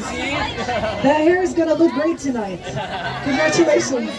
That hair is gonna look great tonight. Congratulations.